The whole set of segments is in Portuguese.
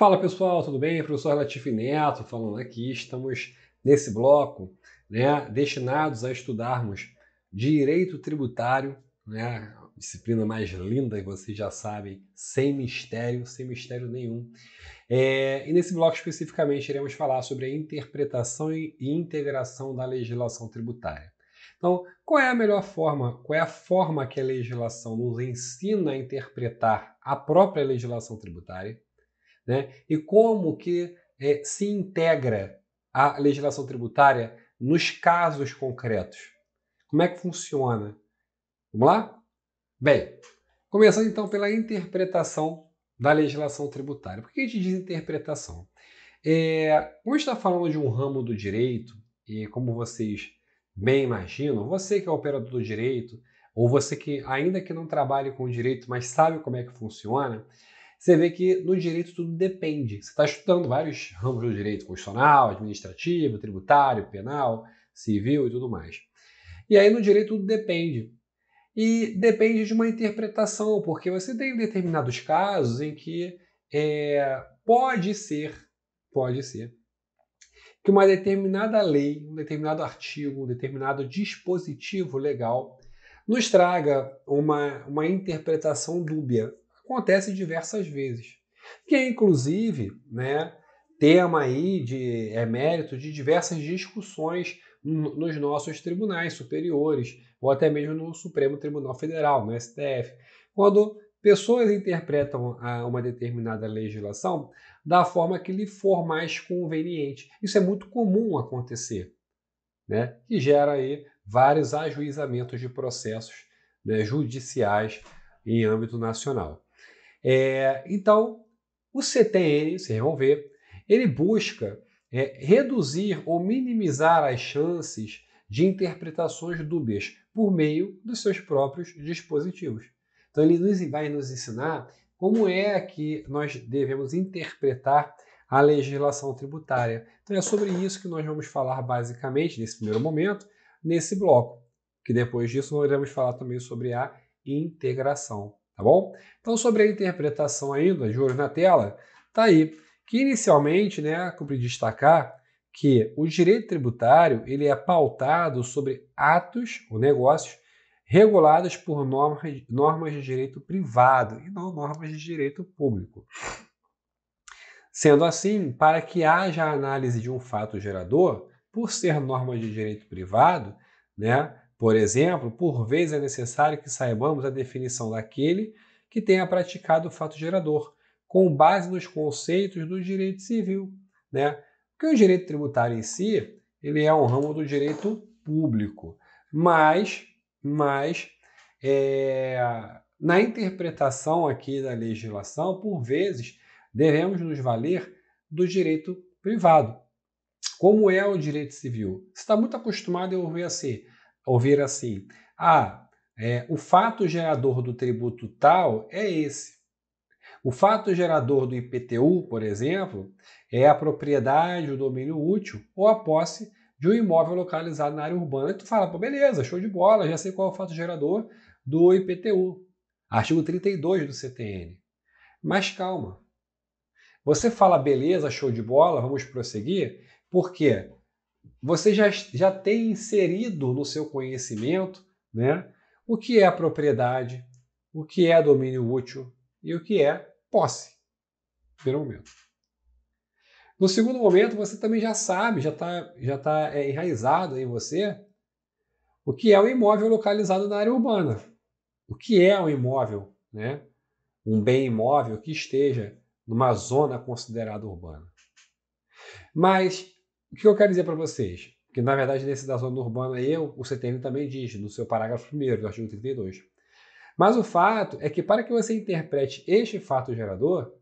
Fala pessoal, tudo bem? Professor Latifi Neto falando aqui. Estamos nesse bloco né, destinados a estudarmos direito tributário, né, disciplina mais linda que vocês já sabem, sem mistério, sem mistério nenhum. É, e nesse bloco especificamente iremos falar sobre a interpretação e integração da legislação tributária. Então, qual é a melhor forma, qual é a forma que a legislação nos ensina a interpretar a própria legislação tributária? Né? E como que é, se integra a legislação tributária nos casos concretos? Como é que funciona? Vamos lá? Bem, começando então pela interpretação da legislação tributária. Por que a gente diz interpretação? É, como está falando de um ramo do direito, e como vocês bem imaginam, você que é operador do direito, ou você que ainda que não trabalhe com direito, mas sabe como é que funciona, você vê que no direito tudo depende. Você está estudando vários ramos do direito constitucional, administrativo, tributário, penal, civil e tudo mais. E aí no direito tudo depende. E depende de uma interpretação, porque você tem determinados casos em que é, pode ser, pode ser, que uma determinada lei, um determinado artigo, um determinado dispositivo legal nos traga uma, uma interpretação dúbia. Acontece diversas vezes. Que é, inclusive, né, tema aí de é mérito de diversas discussões nos nossos tribunais superiores, ou até mesmo no Supremo Tribunal Federal, no STF. Quando pessoas interpretam uma determinada legislação da forma que lhe for mais conveniente. Isso é muito comum acontecer, né? que gera aí vários ajuizamentos de processos né, judiciais em âmbito nacional. É, então, o CTN, vocês vão ver, ele busca é, reduzir ou minimizar as chances de interpretações dúbias por meio dos seus próprios dispositivos. Então, ele nos, vai nos ensinar como é que nós devemos interpretar a legislação tributária. Então, é sobre isso que nós vamos falar basicamente nesse primeiro momento, nesse bloco. Que depois disso nós iremos falar também sobre a integração, tá bom? Então, sobre a interpretação ainda, de olho na tela, tá aí que inicialmente, né, cumpre destacar que o direito tributário ele é pautado sobre atos ou negócios regulados por normas, normas de direito privado e não normas de direito público. Sendo assim, para que haja análise de um fato gerador, por ser norma de direito privado, né, por exemplo, por vezes é necessário que saibamos a definição daquele que tenha praticado o fato gerador, com base nos conceitos do direito civil, né? Porque o direito tributário em si, ele é um ramo do direito público, mas, mas é, na interpretação aqui da legislação, por vezes, devemos nos valer do direito privado. Como é o direito civil? Você está muito acostumado a ouvir assim, ouvir assim ah, é, o fato gerador do tributo tal é esse. O fato gerador do IPTU, por exemplo, é a propriedade, o domínio útil ou a posse de um imóvel localizado na área urbana. E tu fala, pô, beleza, show de bola, já sei qual é o fato gerador do IPTU. Artigo 32 do CTN. Mas calma. Você fala, beleza, show de bola, vamos prosseguir, porque você já, já tem inserido no seu conhecimento né, o que é propriedade, o que é domínio útil e o que é posse. Primeiro momento. No segundo momento, você também já sabe, já está já tá, é, enraizado em você o que é um imóvel localizado na área urbana. O que é um imóvel, né? um bem imóvel que esteja numa zona considerada urbana. Mas o que eu quero dizer para vocês? Que na verdade, nesse da zona urbana aí, o CTN também diz, no seu parágrafo 1 do artigo 32. Mas o fato é que para que você interprete este fato gerador,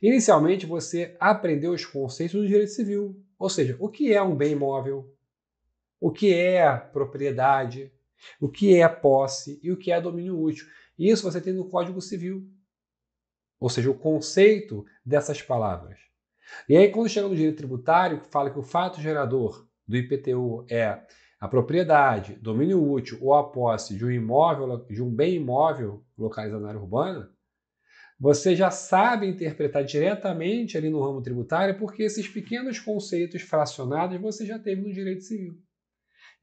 inicialmente você aprendeu os conceitos do direito civil, ou seja, o que é um bem imóvel, o que é propriedade, o que é posse e o que é domínio útil. Isso você tem no Código Civil, ou seja, o conceito dessas palavras. E aí, quando chega no direito tributário, que fala que o fato gerador do IPTU é a propriedade, domínio útil ou a posse de um imóvel, de um bem imóvel localizado na área urbana, você já sabe interpretar diretamente ali no ramo tributário, porque esses pequenos conceitos fracionados você já teve no direito civil.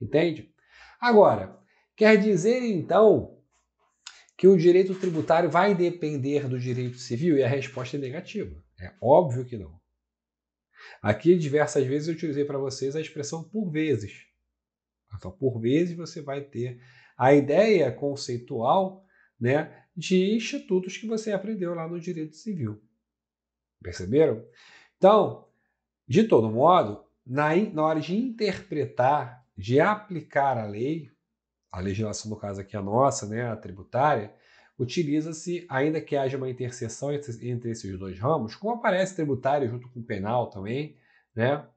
Entende? Agora, quer dizer então que o direito tributário vai depender do direito civil? E a resposta é negativa. É óbvio que não. Aqui, diversas vezes, eu utilizei para vocês a expressão por vezes. Então, por vezes, você vai ter a ideia conceitual né, de institutos que você aprendeu lá no direito civil. Perceberam? Então, de todo modo, na, na hora de interpretar, de aplicar a lei, a legislação, no caso aqui a nossa, né, a tributária, utiliza-se, ainda que haja uma interseção entre, esses dois ramos, como aparece tributário junto com penal também, né,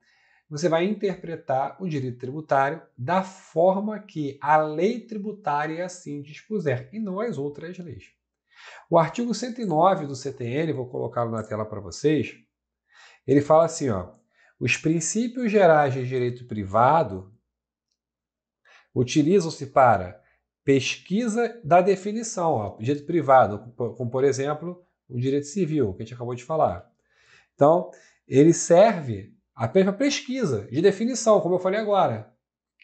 você vai interpretar o direito tributário da forma que a lei tributária assim dispuser, e não as outras leis. O artigo 109 do CTN, vou colocá-lo na tela para vocês, ele fala assim, ó, os princípios gerais de direito privado utilizam-se para pesquisa da definição, ó, direito privado, como por exemplo o direito civil, que a gente acabou de falar. Então, ele serve apenas para pesquisa de definição, como eu falei agora.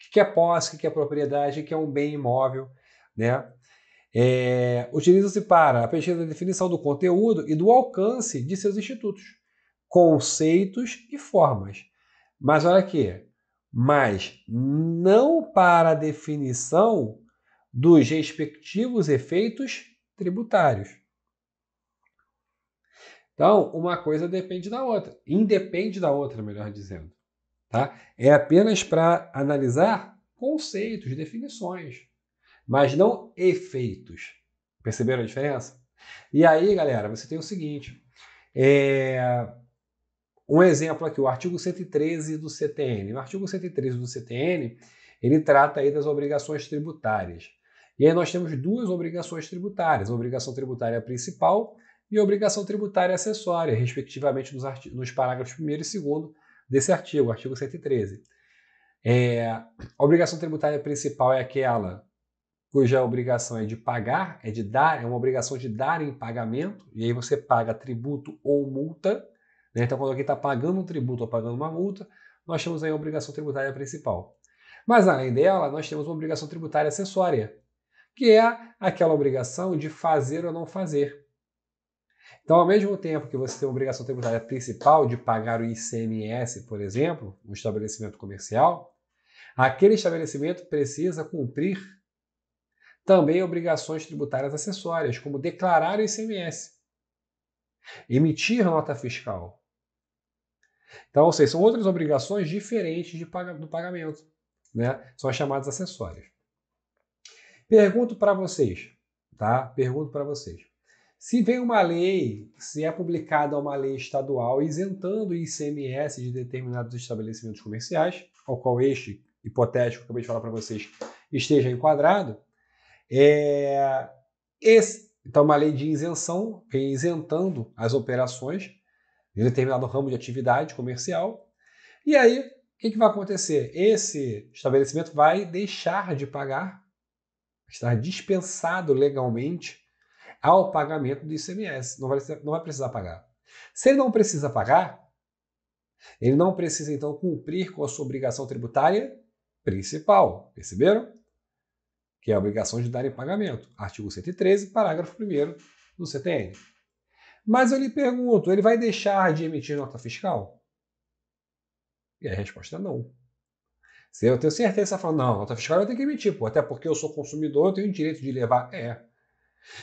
O que é posse, o que é propriedade, o que é um bem imóvel, né? É, Utiliza-se para a pesquisa da definição do conteúdo e do alcance de seus institutos, conceitos e formas. Mas olha aqui, mas não para a definição dos respectivos efeitos tributários. Então, uma coisa depende da outra, independe da outra, melhor dizendo. Tá? É apenas para analisar conceitos, definições mas não efeitos. Perceberam a diferença? E aí, galera, você tem o seguinte: é... um exemplo aqui, o artigo 113 do CTN. O artigo 113 do CTN ele trata aí das obrigações tributárias. E aí nós temos duas obrigações tributárias: a obrigação tributária principal e a obrigação tributária acessória, respectivamente nos, nos parágrafos 1 e 2 desse artigo, artigo 113. É... a obrigação tributária principal é aquela cuja obrigação é de pagar, é de dar, é uma obrigação de dar em pagamento, e aí você paga tributo ou multa. Né? Então, quando alguém está pagando um tributo ou pagando uma multa, nós temos aí a obrigação tributária principal. Mas além dela, nós temos uma obrigação tributária acessória, que é aquela obrigação de fazer ou não fazer. Então, ao mesmo tempo que você tem uma obrigação tributária principal de pagar o ICMS, por exemplo, no estabelecimento comercial, aquele estabelecimento precisa cumprir também obrigações tributárias acessórias, como declarar o ICMS, emitir nota fiscal. Então, ou seja, são outras obrigações diferentes de, do pagamento. Né? São as chamadas acessórias. Pergunto para vocês, tá? Pergunto para vocês. Se vem uma lei, se é publicada uma lei estadual isentando o ICMS de determinados estabelecimentos comerciais, ao qual este hipotético que acabei de falar para vocês esteja enquadrado, é, esse, então, uma lei de isenção, vem isentando as operações de determinado ramo de atividade comercial. E aí, o que, que vai acontecer? Esse estabelecimento vai deixar de pagar, estar dispensado legalmente ao pagamento do ICMS. Não vai, não vai precisar pagar. Se ele não precisa pagar, ele não precisa então cumprir com a sua obrigação tributária principal. Perceberam? que é a obrigação de dar em pagamento. Artigo 113, parágrafo 1 do CTN. Mas eu lhe pergunto, ele vai deixar de emitir nota fiscal? E a resposta é não. Se eu tenho certeza, você fala, não, nota fiscal eu tenho que emitir, pô, até porque eu sou consumidor, eu tenho o direito de levar. É.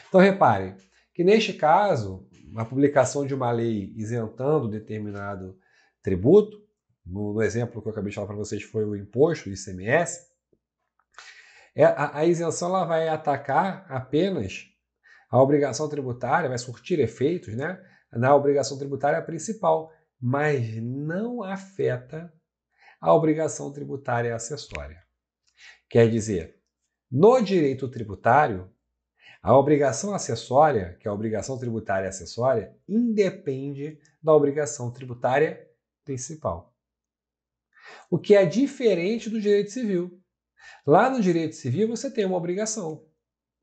Então repare que neste caso, a publicação de uma lei isentando determinado tributo, no, no exemplo que eu acabei de falar para vocês foi o imposto, o ICMS, é, a, a isenção ela vai atacar apenas a obrigação tributária, vai surtir efeitos né, na obrigação tributária principal, mas não afeta a obrigação tributária acessória. Quer dizer, no direito tributário, a obrigação acessória, que é a obrigação tributária acessória, independe da obrigação tributária principal. O que é diferente do direito civil. Lá no direito civil você tem uma obrigação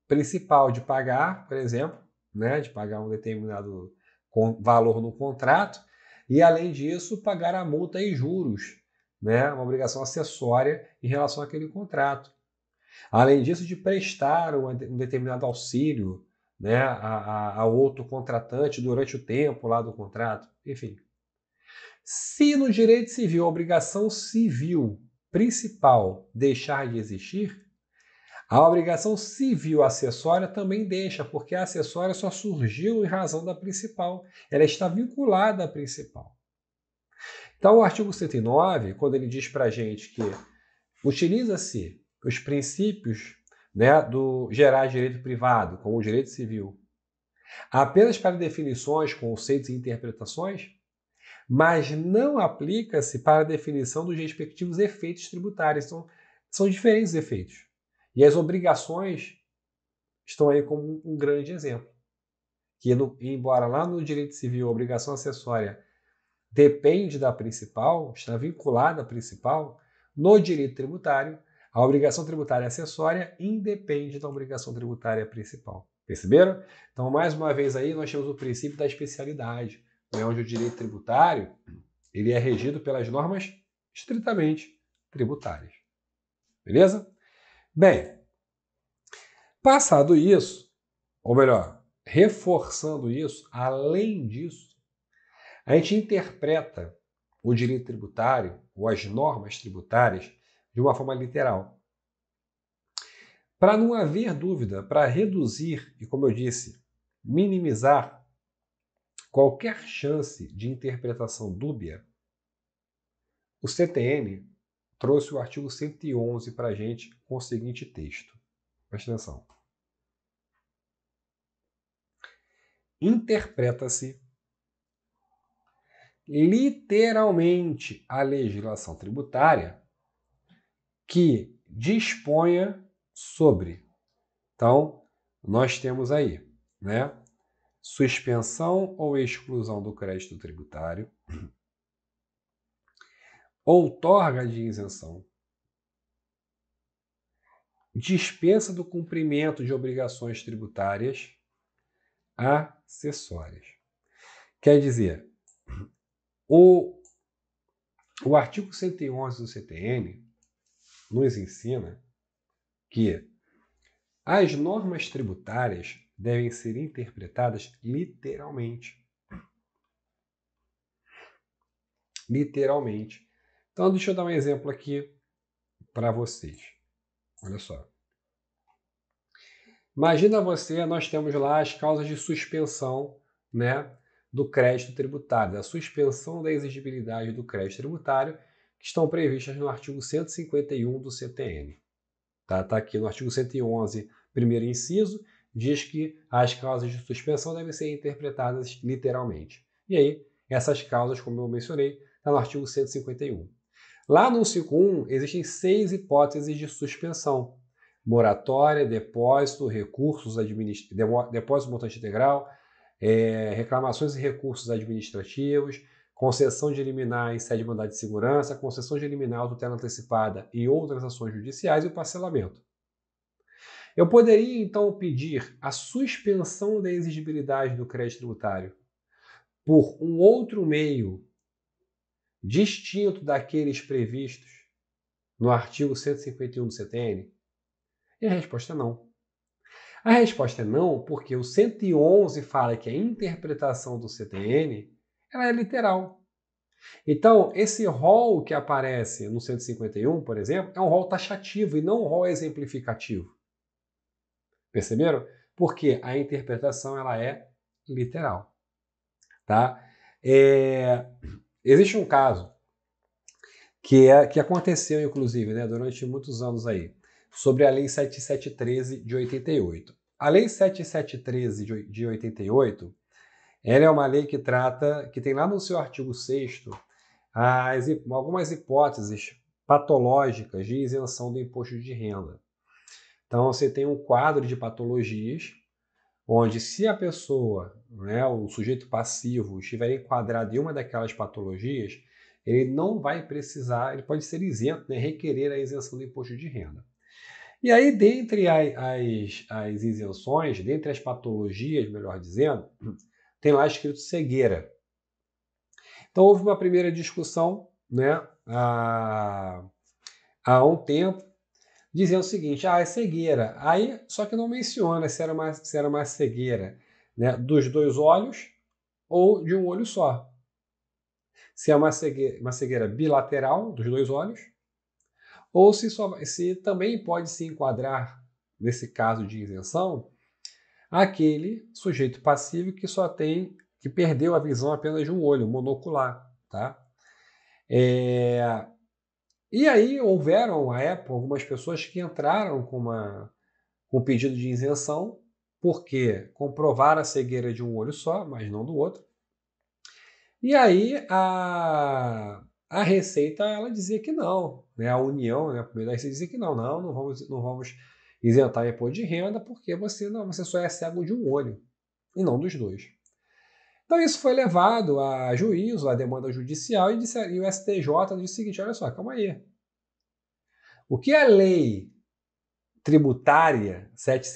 principal de pagar, por exemplo, né, de pagar um determinado valor no contrato, e além disso, pagar a multa e juros, né, uma obrigação acessória em relação àquele contrato. Além disso, de prestar um determinado auxílio né, a, a, a outro contratante durante o tempo lá do contrato, enfim. Se no direito civil a obrigação civil principal deixar de existir, a obrigação civil acessória também deixa, porque a acessória só surgiu em razão da principal. Ela está vinculada à principal. Então, o artigo 109, quando ele diz para a gente que utiliza-se os princípios né, do gerar direito privado, como o direito civil, apenas para definições, conceitos e interpretações, mas não aplica-se para a definição dos respectivos efeitos tributários. Então, são diferentes efeitos. E as obrigações estão aí como um grande exemplo. Que, no, embora lá no direito civil a obrigação acessória depende da principal, está vinculada à principal, no direito tributário, a obrigação tributária acessória independe da obrigação tributária principal. Perceberam? Então, mais uma vez aí, nós temos o princípio da especialidade, né, onde o direito tributário ele é regido pelas normas estritamente tributárias. Beleza? Bem, passado isso, ou melhor, reforçando isso, além disso, a gente interpreta o direito tributário ou as normas tributárias de uma forma literal. Para não haver dúvida, para reduzir e, como eu disse, minimizar qualquer chance de interpretação dúbia, o CTN trouxe o artigo 111 para a gente com o seguinte texto. Preste atenção. Interpreta-se literalmente a legislação tributária que disponha sobre. Então, nós temos aí, né? Suspensão ou exclusão do crédito tributário, outorga de isenção, dispensa do cumprimento de obrigações tributárias acessórias. Quer dizer, o, o artigo 111 do CTN nos ensina que as normas tributárias devem ser interpretadas literalmente. Literalmente. Então, deixa eu dar um exemplo aqui para vocês. Olha só. Imagina você, nós temos lá as causas de suspensão né, do crédito tributário, da suspensão da exigibilidade do crédito tributário, que estão previstas no artigo 151 do CTN. Está tá aqui no artigo 111, primeiro inciso, diz que as causas de suspensão devem ser interpretadas literalmente. E aí, essas causas, como eu mencionei, está no artigo 151. Lá no 51 existem seis hipóteses de suspensão: moratória, depósito, recursos administrativos, depósito montante integral, é, reclamações e recursos administrativos, concessão de liminar em sede de mandado de segurança, concessão de liminar tutela antecipada e outras ações judiciais e o parcelamento. Eu poderia então pedir a suspensão da exigibilidade do crédito tributário por um outro meio distinto daqueles previstos no artigo 151 do CTN? E a resposta é não. A resposta é não, porque o 111 fala que a interpretação do CTN ela é literal. Então, esse rol que aparece no 151, por exemplo, é um rol taxativo e não um rol exemplificativo. Perceberam? Porque a interpretação ela é literal. Tá? É, Existe um caso que, é, que aconteceu, inclusive, né, durante muitos anos aí, sobre a Lei 7713 de 88. A Lei 7713 de 88, ela é uma lei que trata, que tem lá no seu artigo 6 as, algumas hipóteses patológicas de isenção do imposto de renda. Então, você tem um quadro de patologias onde se a pessoa, né, o sujeito passivo, estiver enquadrado em uma daquelas patologias, ele não vai precisar, ele pode ser isento, né, requerer a isenção do imposto de renda. E aí, dentre as, as isenções, dentre as patologias, melhor dizendo, tem lá escrito cegueira. Então, houve uma primeira discussão né, há, há um tempo, dizendo o seguinte: ah, é cegueira. Aí, só que não menciona se era uma, se era uma cegueira né, dos dois olhos ou de um olho só. Se é uma cegueira, uma cegueira bilateral dos dois olhos, ou se, só, se também pode se enquadrar, nesse caso de isenção, aquele sujeito passivo que só tem, que perdeu a visão apenas de um olho, monocular. Tá? É, e aí houveram, à época, algumas pessoas que entraram com, uma, um pedido de isenção, porque comprovaram a cegueira de um olho só, mas não do outro. E aí a, a Receita ela dizia que não, né? a União, né? a primeira Receita dizia que não, não, não vamos, não vamos isentar imposto de renda porque você não, você só é cego de um olho e não dos dois. Então isso foi levado a juízo, a demanda judicial, e, disse, e o STJ disse o seguinte: olha só, calma aí. O que a lei tributária,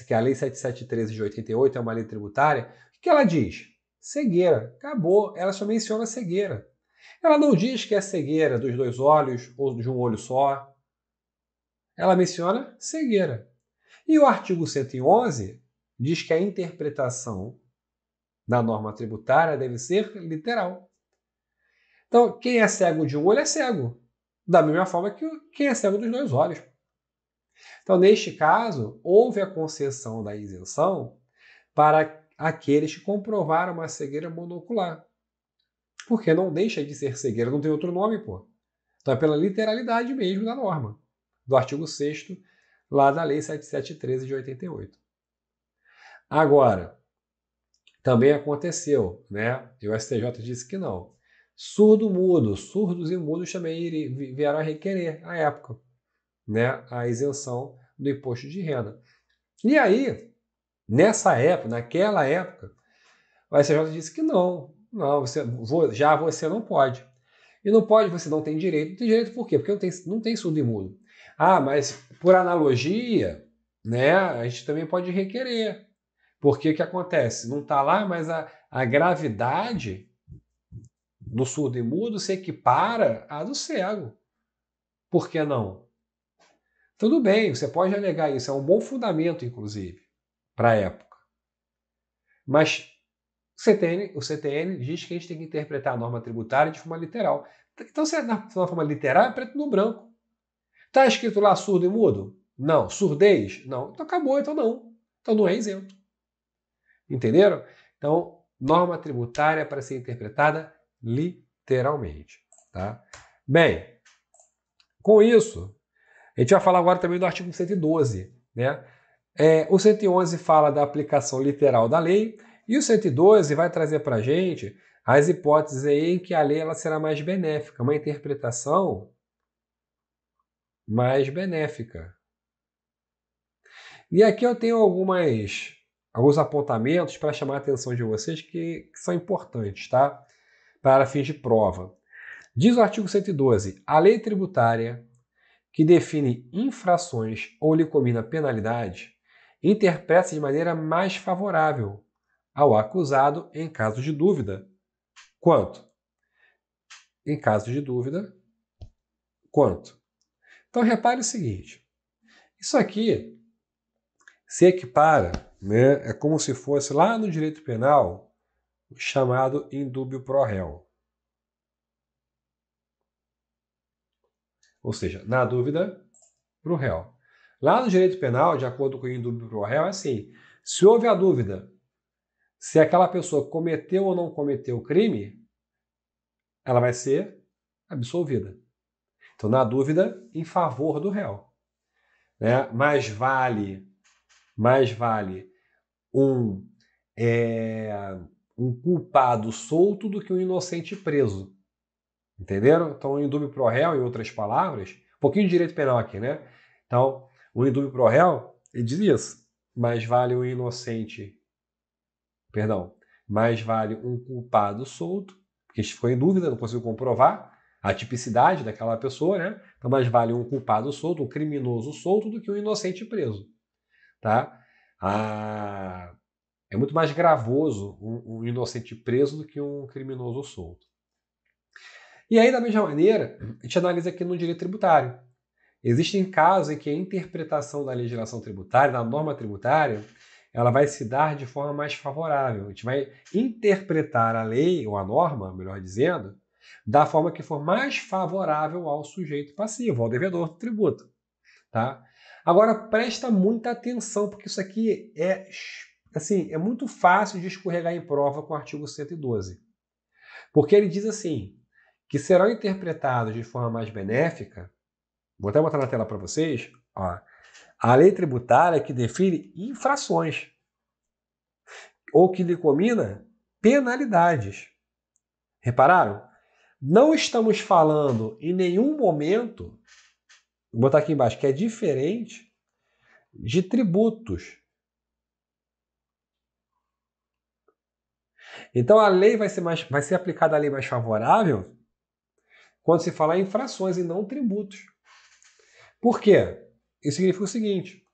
que é a lei 7713 de 88 é uma lei tributária, o que ela diz? Cegueira. Acabou. Ela só menciona cegueira. Ela não diz que é cegueira dos dois olhos ou de um olho só. Ela menciona cegueira. E o artigo 111 diz que a interpretação da norma tributária deve ser literal. Então, quem é cego de um olho é cego, da mesma forma que quem é cego dos dois olhos. Então, neste caso, houve a concessão da isenção para aqueles que comprovaram uma cegueira monocular. Porque não deixa de ser cegueira, não tem outro nome, pô. Então é pela literalidade mesmo da norma, do artigo 6 lá da Lei 7713 de 88. Agora, também aconteceu, né? E o STJ disse que não. Surdo mudo, surdos e mudos também vieram a requerer, à época, né, a isenção do imposto de renda. E aí, nessa época, naquela época, o STJ disse que não, não, você, já você não pode. E não pode, você não tem direito. Não tem direito por quê? Porque não tem, não tem surdo e mudo. Ah, mas por analogia, né, a gente também pode requerer. Porque o que acontece? Não está lá, mas a, a gravidade do surdo e mudo se equipara à do cego. Por que não? Tudo bem, você pode alegar isso, é um bom fundamento, inclusive, para a época. Mas o CTN, o CTN diz que a gente tem que interpretar a norma tributária de forma literal. Então, se é na forma literal, é preto no branco. Está escrito lá surdo e mudo? Não. Surdez? Não. Então acabou, então não. Então não é isento. Entenderam? Então, norma tributária para ser interpretada literalmente. Tá? Bem, com isso, a gente vai falar agora também do artigo 112. Né? É, o 111 fala da aplicação literal da lei e o 112 vai trazer para a gente as hipóteses aí em que a lei ela será mais benéfica, uma interpretação mais benéfica. E aqui eu tenho algumas alguns apontamentos para chamar a atenção de vocês que, que são importantes, tá? Para fins de prova. Diz o artigo 112: a lei tributária que define infrações ou lhe combina penalidade interpreta-se de maneira mais favorável ao acusado em caso de dúvida. Quanto? Em caso de dúvida, quanto? Então repare o seguinte: isso aqui se equipara né? É como se fosse lá no direito penal chamado indúbio pro réu. Ou seja, na dúvida, para o réu. Lá no direito penal, de acordo com o indúbio pro réu, é assim: se houve a dúvida se aquela pessoa cometeu ou não cometeu o crime, ela vai ser absolvida. Então, na dúvida, em favor do réu. Né? Mais vale mais vale um, é, um culpado solto do que um inocente preso. Entenderam? Então, o indúbio pro réu, em outras palavras, um pouquinho de direito penal aqui, né? Então, o indúbio pro réu, ele diz isso. Mais vale um inocente, perdão, mais vale um culpado solto, porque ficou em dúvida, não conseguiu comprovar, a tipicidade daquela pessoa, né? Então, mais vale um culpado solto, um criminoso solto, do que um inocente preso, tá? Ah, é muito mais gravoso um, um inocente preso do que um criminoso solto. E aí, da mesma maneira, a gente analisa aqui no direito tributário. Existem casos em que a interpretação da legislação tributária, da norma tributária, ela vai se dar de forma mais favorável. A gente vai interpretar a lei, ou a norma, melhor dizendo, da forma que for mais favorável ao sujeito passivo, ao devedor do tributo. Tá? Agora, presta muita atenção, porque isso aqui é, assim, é muito fácil de escorregar em prova com o artigo 112. Porque ele diz assim, que serão interpretados de forma mais benéfica, vou até botar na tela para vocês, ó, a lei tributária que define infrações ou que lhe combina penalidades. Repararam? Não estamos falando em nenhum momento, vou botar aqui embaixo, que é diferente de tributos. Então a lei vai ser, mais, vai ser aplicada a lei mais favorável quando se falar em infrações e não tributos. Por quê? Isso significa o seguinte: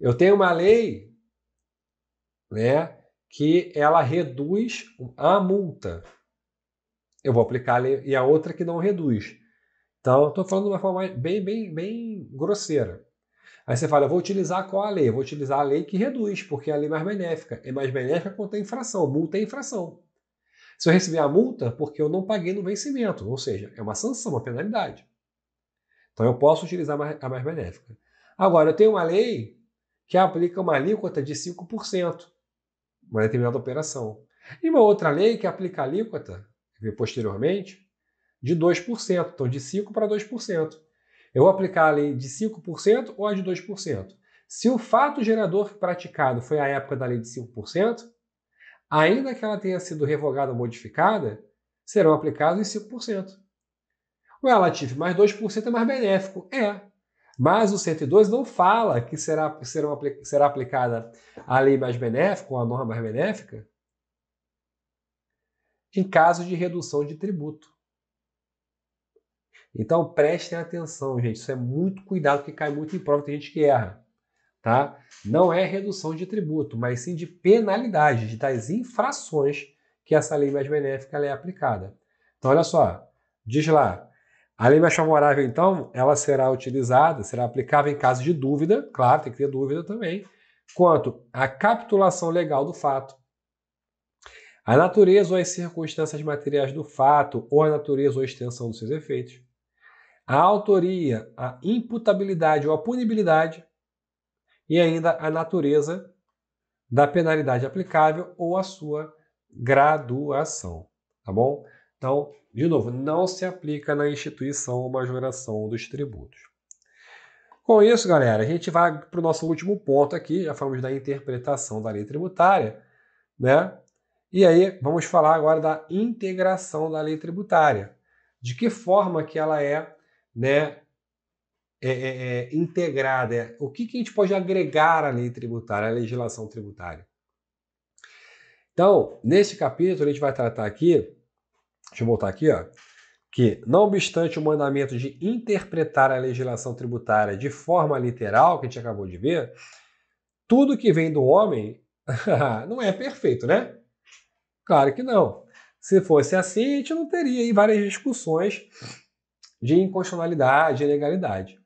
eu tenho uma lei né, que ela reduz a multa. Eu vou aplicar a lei e a outra que não reduz. Então, estou falando de uma forma bem, bem, bem grosseira. Aí você fala, eu vou utilizar qual a lei? Eu vou utilizar a lei que reduz, porque é a lei mais benéfica. É mais benéfica quando tem infração. Multa é infração. Se eu receber a multa, porque eu não paguei no vencimento, ou seja, é uma sanção, uma penalidade. Então eu posso utilizar a mais benéfica. Agora, eu tenho uma lei que aplica uma alíquota de 5%, uma determinada operação. E uma outra lei que aplica a alíquota, posteriormente, de 2%, então de 5% para 2%. Eu vou aplicar a lei de 5% ou a de 2%. Se o fato gerador praticado foi a época da lei de 5%, ainda que ela tenha sido revogada ou modificada, serão aplicados em 5%. O relativo mais 2% é mais benéfico. É. Mas o 112 não fala que será, será, aplicada a lei mais benéfica ou a norma mais benéfica em caso de redução de tributo. Então prestem atenção, gente. Isso é muito cuidado que cai muito em prova, tem gente que erra. Tá? Não é redução de tributo, mas sim de penalidade, de das infrações que essa lei mais benéfica é aplicada. Então, olha só, diz lá, a lei mais favorável, então, ela será utilizada, será aplicável em caso de dúvida, claro, tem que ter dúvida também, quanto à capitulação legal do fato, a natureza ou as circunstâncias materiais do fato, ou a natureza ou a extensão dos seus efeitos, a autoria, a imputabilidade ou a punibilidade, e ainda a natureza da penalidade aplicável ou a sua graduação, tá bom? Então, de novo, não se aplica na instituição ou majoração dos tributos. Com isso, galera, a gente vai para o nosso último ponto aqui, já falamos da interpretação da lei tributária, né? E aí vamos falar agora da integração da lei tributária. De que forma que ela é, né, é, é, é integrada? É, o que, que a gente pode agregar à lei tributária, à legislação tributária? Então, nesse capítulo, a gente vai tratar aqui Deixa eu voltar aqui, ó. Que, não obstante o mandamento de interpretar a legislação tributária de forma literal, que a gente acabou de ver, tudo que vem do homem não é perfeito, né? Claro que não. Se fosse assim, a gente não teria aí várias discussões de inconstitucionalidade e legalidade.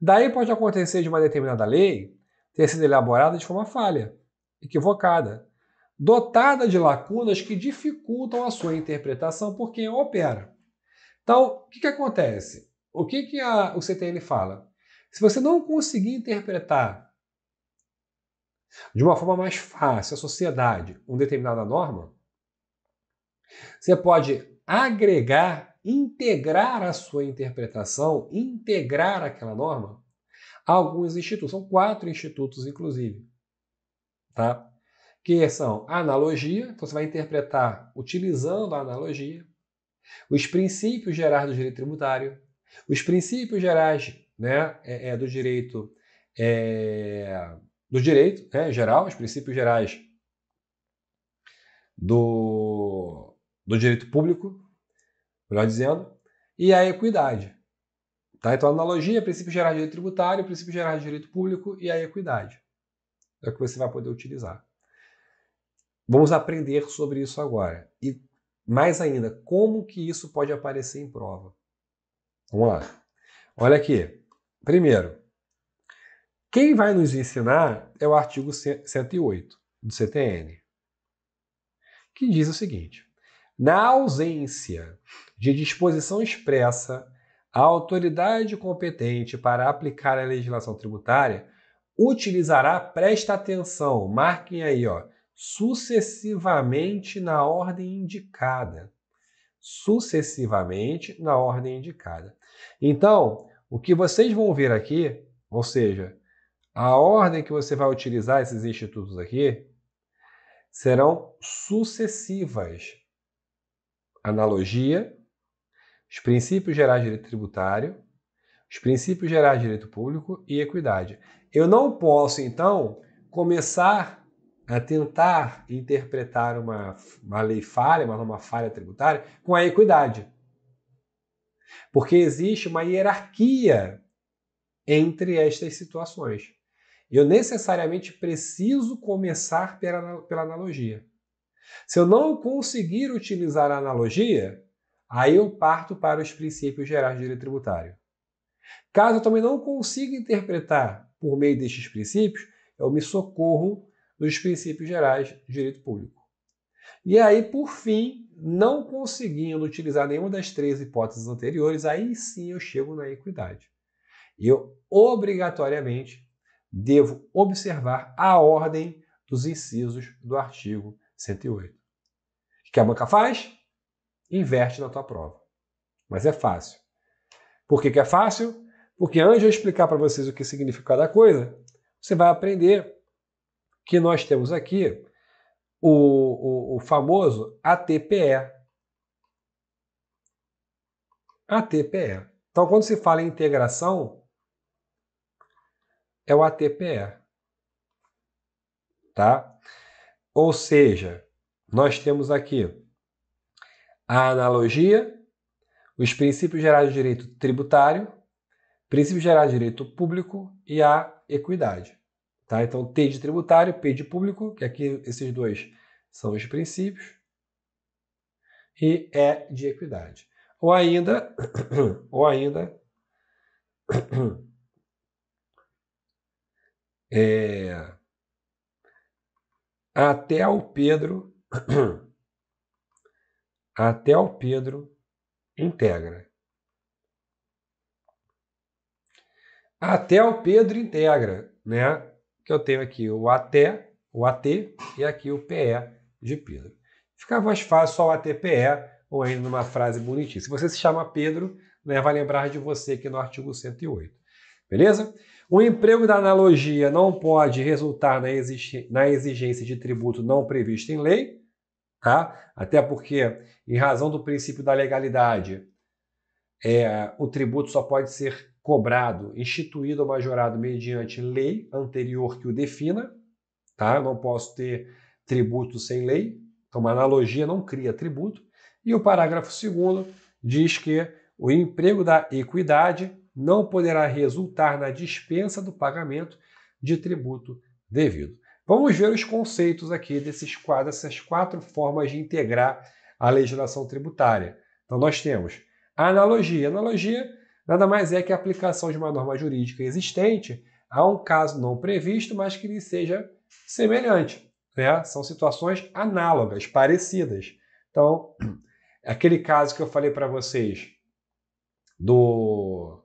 Daí pode acontecer de uma determinada lei ter sido elaborada de forma falha, equivocada, dotada de lacunas que dificultam a sua interpretação por quem opera. Então, o que, que acontece? O que, que a, o CTN fala? Se você não conseguir interpretar de uma forma mais fácil a sociedade uma determinada norma, você pode agregar, integrar a sua interpretação, integrar aquela norma a alguns institutos. São quatro institutos, inclusive. Tá? Que são a analogia, então você vai interpretar utilizando a analogia, os princípios gerais do direito tributário, os princípios gerais né, é, é, do direito é, do direito né, geral, os princípios gerais do, do direito público, melhor dizendo, e a equidade. Tá? Então, analogia, princípio geral de direito tributário, princípio geral de direito público e a equidade. É o que você vai poder utilizar. Vamos aprender sobre isso agora. E mais ainda, como que isso pode aparecer em prova? Vamos lá. Olha aqui. Primeiro, quem vai nos ensinar é o artigo 108 do CTN, que diz o seguinte: na ausência de disposição expressa, a autoridade competente para aplicar a legislação tributária utilizará, presta atenção, marquem aí, ó, sucessivamente na ordem indicada. Sucessivamente na ordem indicada. Então, o que vocês vão ver aqui, ou seja, a ordem que você vai utilizar esses institutos aqui, serão sucessivas. Analogia, os princípios gerais de direito tributário, os princípios gerais de direito público e equidade. Eu não posso, então, começar a tentar interpretar uma, uma lei falha, uma norma falha tributária, com a equidade. Porque existe uma hierarquia entre estas situações. Eu necessariamente preciso começar pela, pela analogia. Se eu não conseguir utilizar a analogia, aí eu parto para os princípios gerais de direito tributário. Caso eu também não consiga interpretar por meio destes princípios, eu me socorro dos princípios gerais de direito público. E aí, por fim, não conseguindo utilizar nenhuma das três hipóteses anteriores, aí sim eu chego na equidade. Eu obrigatoriamente devo observar a ordem dos incisos do artigo 108. O que a banca faz? Inverte na tua prova. Mas é fácil. Por que, que é fácil? Porque antes de eu explicar para vocês o que significa cada coisa, você vai aprender que nós temos aqui o, o, o famoso ATPE. ATPE. Então, quando se fala em integração, é o ATPE. Tá? Ou seja, nós temos aqui a analogia, os princípios gerais de direito tributário, princípios gerais de direito público e a equidade. Tá? Então, T de tributário, P de público, que aqui esses dois são os princípios, e E de equidade. Ou ainda, ou ainda, é, até o Pedro, até o Pedro integra. Até o Pedro integra, né? Que eu tenho aqui o AT, o AT e aqui o PE de Pedro. Fica mais fácil só o ATPE ou ainda numa frase bonitinha. Se você se chama Pedro, né, vai lembrar de você aqui no artigo 108. Beleza? O emprego da analogia não pode resultar na, na exigência de tributo não previsto em lei, tá? até porque, em razão do princípio da legalidade, é, o tributo só pode ser cobrado, instituído ou majorado mediante lei anterior que o defina, tá? Não posso ter tributo sem lei, então uma analogia não cria tributo. E o parágrafo 2 diz que o emprego da equidade não poderá resultar na dispensa do pagamento de tributo devido. Vamos ver os conceitos aqui desses quatro, dessas quatro formas de integrar a legislação tributária. Então nós temos a analogia. Analogia nada mais é que a aplicação de uma norma jurídica existente a um caso não previsto, mas que lhe seja semelhante. Né? São situações análogas, parecidas. Então, aquele caso que eu falei para vocês do,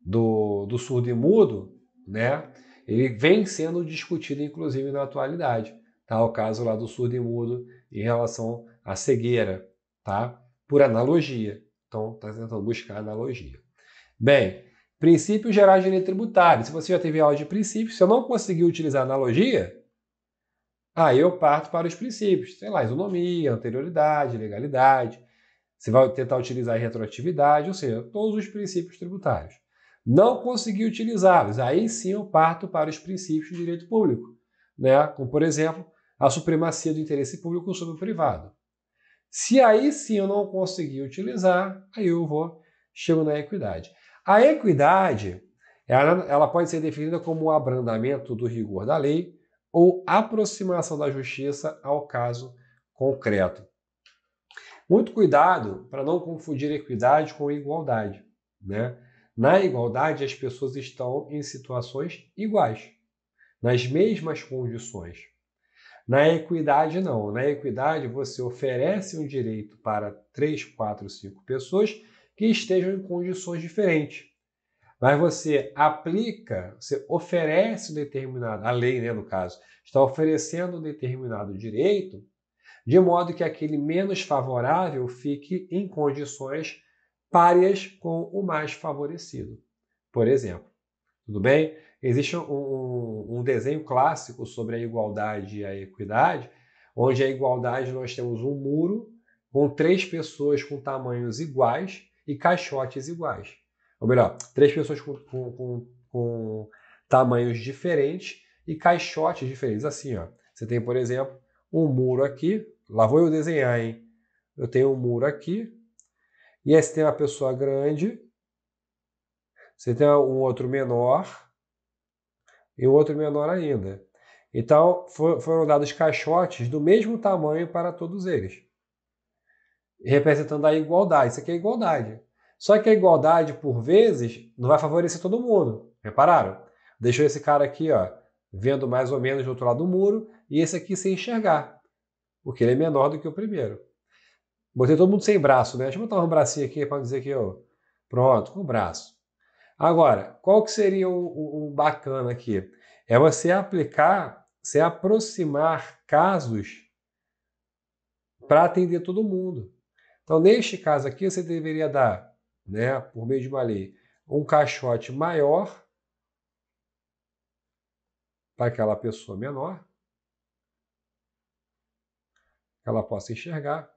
do, do surdo e mudo, né? ele vem sendo discutido, inclusive, na atualidade. Tá? O caso lá do surdo e mudo em relação à cegueira, tá? por analogia. Então, está tentando buscar analogia. Bem, princípios gerais de direito tributário. Se você já teve aula de princípios, se eu não conseguir utilizar analogia, aí eu parto para os princípios. Sei lá, isonomia, anterioridade, legalidade. Você vai tentar utilizar retroatividade, ou seja, todos os princípios tributários. Não consegui utilizá-los, aí sim eu parto para os princípios de direito público, né? como, por exemplo, a supremacia do interesse público sobre o privado. Se aí sim eu não conseguir utilizar, aí eu vou, chego na equidade. A equidade, ela, ela pode ser definida como o abrandamento do rigor da lei ou aproximação da justiça ao caso concreto. Muito cuidado para não confundir equidade com igualdade. Né? Na igualdade, as pessoas estão em situações iguais, nas mesmas condições. Na equidade, não. Na equidade, você oferece um direito para três, quatro, cinco pessoas que estejam em condições diferentes. Mas você aplica, você oferece um determinado, a lei, né, no caso, está oferecendo um determinado direito, de modo que aquele menos favorável fique em condições páreas com o mais favorecido. Por exemplo, tudo bem? Existe um, um, desenho clássico sobre a igualdade e a equidade, onde a igualdade nós temos um muro com três pessoas com tamanhos iguais e caixotes iguais. Ou melhor, três pessoas com, com, com, com tamanhos diferentes e caixotes diferentes. Assim, ó. Você tem, por exemplo, um muro aqui. Lá vou eu desenhar, hein? Eu tenho um muro aqui. E aí você tem uma pessoa grande. Você tem um outro menor e o outro menor ainda. Então, foram dados caixotes do mesmo tamanho para todos eles, representando a igualdade. Isso aqui é igualdade. Só que a igualdade, por vezes, não vai favorecer todo mundo. Repararam? Deixou esse cara aqui, ó, vendo mais ou menos do outro lado do muro, e esse aqui sem enxergar, porque ele é menor do que o primeiro. Botei todo mundo sem braço, né? Deixa eu botar um bracinho aqui para dizer que eu. Pronto, com o braço. Agora, qual que seria o, o, o bacana aqui? É você aplicar, se aproximar casos para atender todo mundo. Então, neste caso aqui, você deveria dar, né, por meio de uma lei, um caixote maior para aquela pessoa menor, que ela possa enxergar.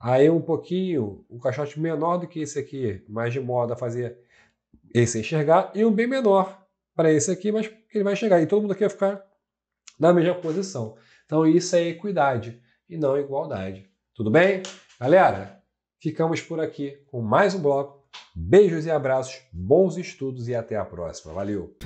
Aí um pouquinho, um caixote menor do que esse aqui, mais de modo a fazer esse enxergar, e um bem menor para esse aqui, mas ele vai chegar. E todo mundo aqui vai ficar na mesma posição. Então isso é equidade e não igualdade. Tudo bem? Galera, ficamos por aqui com mais um bloco. Beijos e abraços, bons estudos e até a próxima. Valeu!